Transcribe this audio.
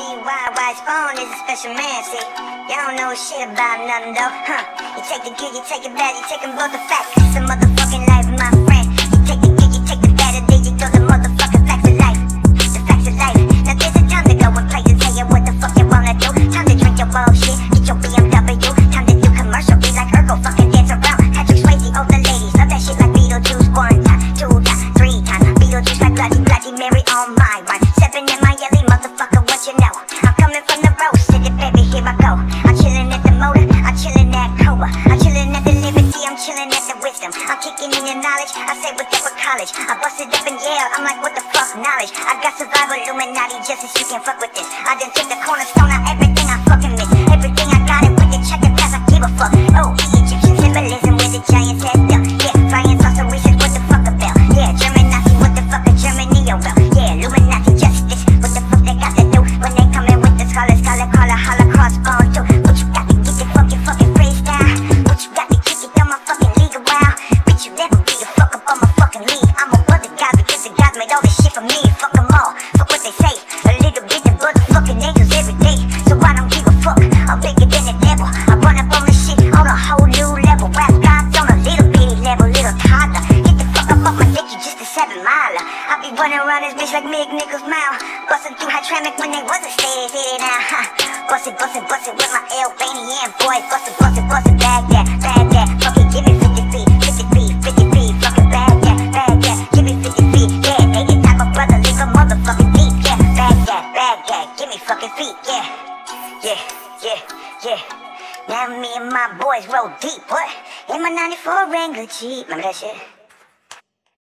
T-Y-Y Spawn is a special man, see? Y'all don't know shit about nothing though, huh? You take the good, you take it bad, you take them both the facts It's a motherfucking life, my friend. You take the good, you take the bad, and then you throw the motherfucking facts of life. The facts of life. Now there's a time to go and play and tell you what the fuck you wanna do. Time to drink your bullshit, get your BMW Time to do commercial, be like Urkel, fucking dance around. Patrick Swayze, all the ladies, love that shit like Beetlejuice. One time, two times, three times. Beetlejuice like Bloody Bloody Mary my go. I'm chilling at the motor, I'm chilling at Coa I'm chilling at the liberty, I'm chilling at the wisdom. I'm kicking in the knowledge, I say what's up with college. I busted up in Yale, I'm like, what the fuck, knowledge. I got survival, Illuminati, just as you can fuck with this. I done took the cornerstone I motherfucking angels every day. So I don't give a fuck, I'm bigger than the devil. I run up on this shit on a whole new level. Rap gods on a little bitty level, little toddler. Get the fuck up off my dick, you just a seven miler. I be running around this bitch like Mick Nichols mile Bustin' through high traffic when they wasn't steady, now huh? Bustin', bustin', bustin' with my Albanian yeah, yeah Now me and my boys roll deep, what? In my 94 Wrangler Jeep Remember that shit?